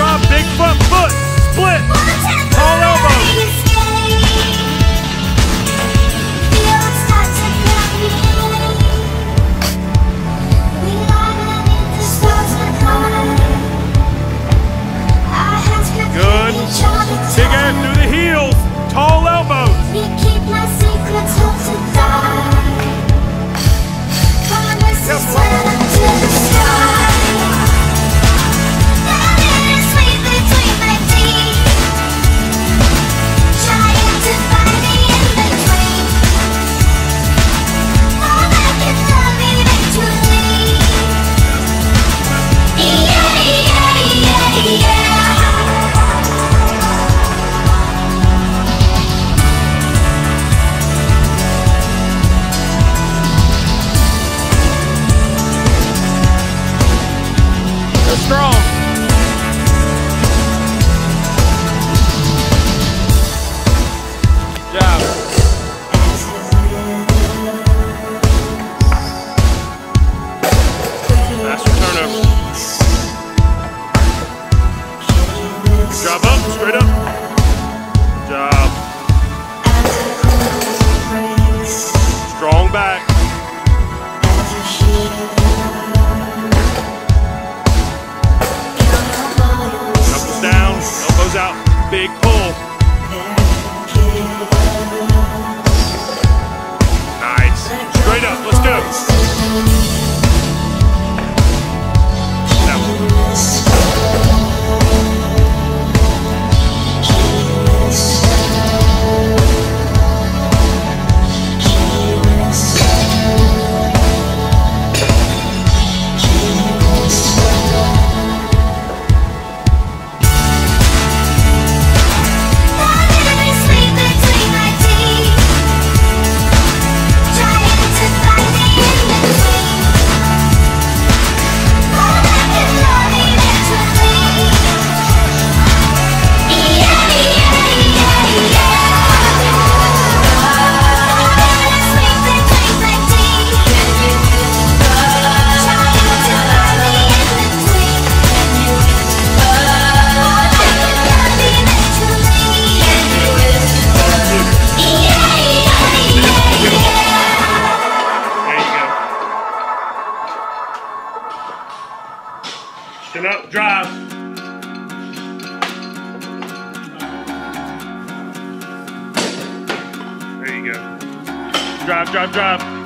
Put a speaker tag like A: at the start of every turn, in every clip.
A: drop, big front foot, split, tall elbows. drive, drive, drive.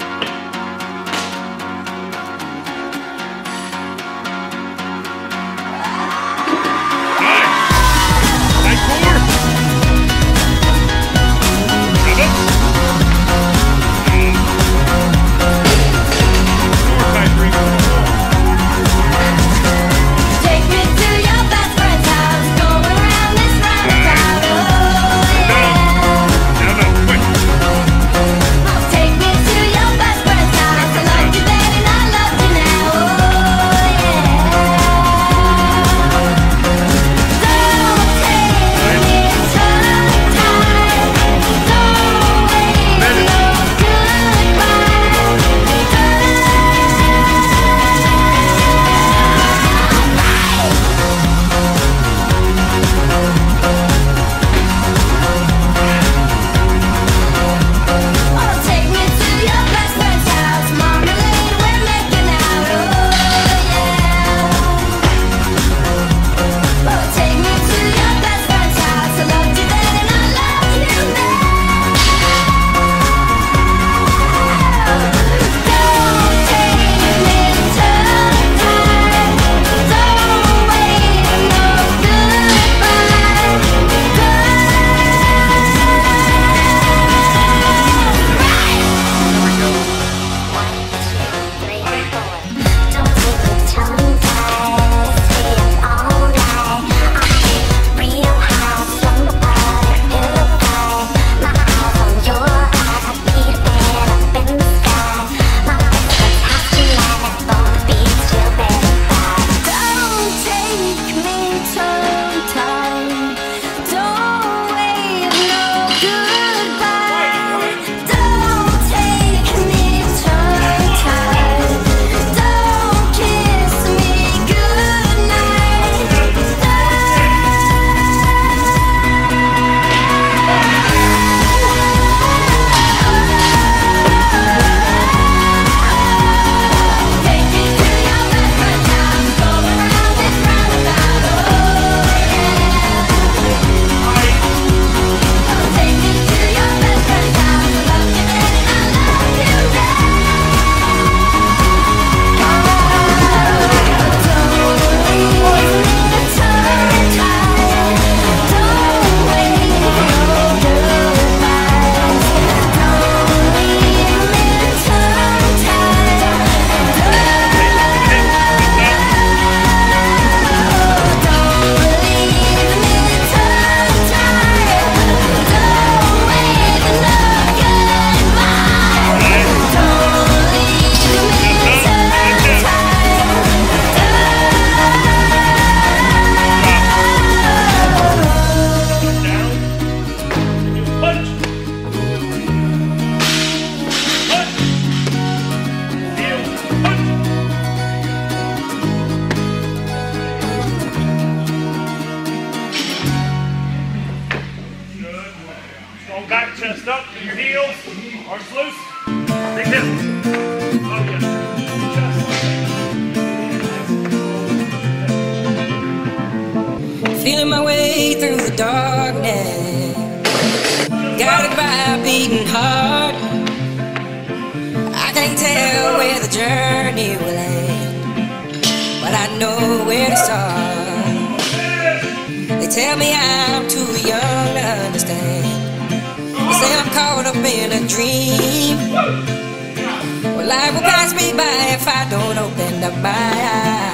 B: Feeling my way through the darkness. Guided by a beating heart. I can't tell where the journey will end. But I know where to start. They tell me I'm too young to understand. They say I'm caught up in a dream. Well, life will pass me by if I don't open up my eyes.